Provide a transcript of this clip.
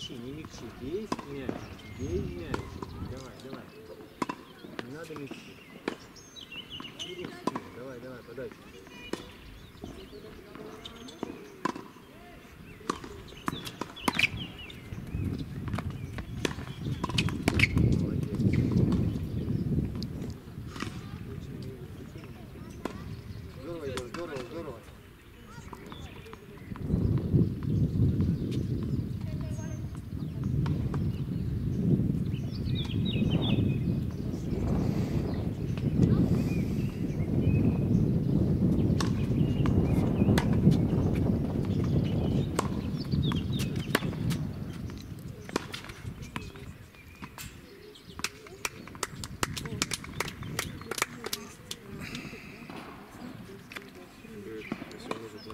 мягче, не мягче. Бей мягче, бей мягче. Давай, давай. Не надо мягче. Давай, давай, подальше.